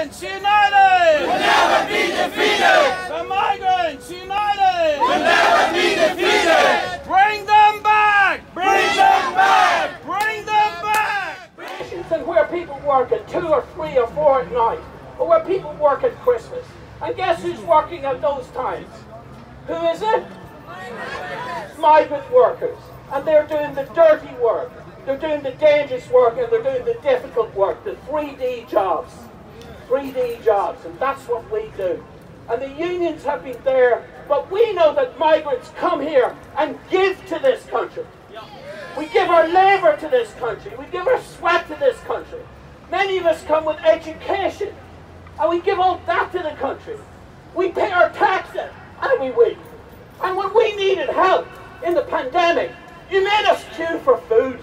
migrants united! We'll never be defeated! The migrants united! We'll never be defeated! Bring them back! Bring them back! Bring them back! and where people work at two or three or four at night, or where people work at Christmas. And guess who's working at those times? Who is it? Migrant workers. And they're doing the dirty work. They're doing the dangerous work and they're doing the difficult work, the 3D jobs. 3D jobs, and that's what we do. And the unions have been there, but we know that migrants come here and give to this country. We give our labour to this country. We give our sweat to this country. Many of us come with education, and we give all that to the country. We pay our taxes, and we weep. And when we needed help in the pandemic, you made us queue for food.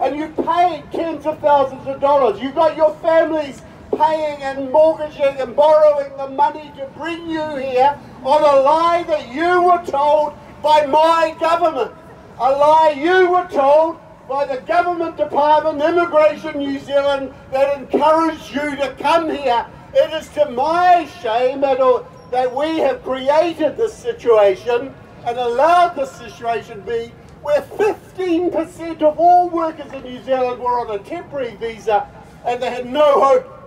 And you paid tens of thousands of dollars. You got your families paying and mortgaging and borrowing the money to bring you here on a lie that you were told by my government. A lie you were told by the Government Department, Immigration New Zealand, that encouraged you to come here. It is to my shame that, we have created this situation and allowed this situation to be where 15% of all workers in New Zealand were on a temporary visa and they had no hope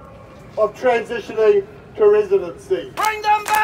of transitioning to residency. Bring them back!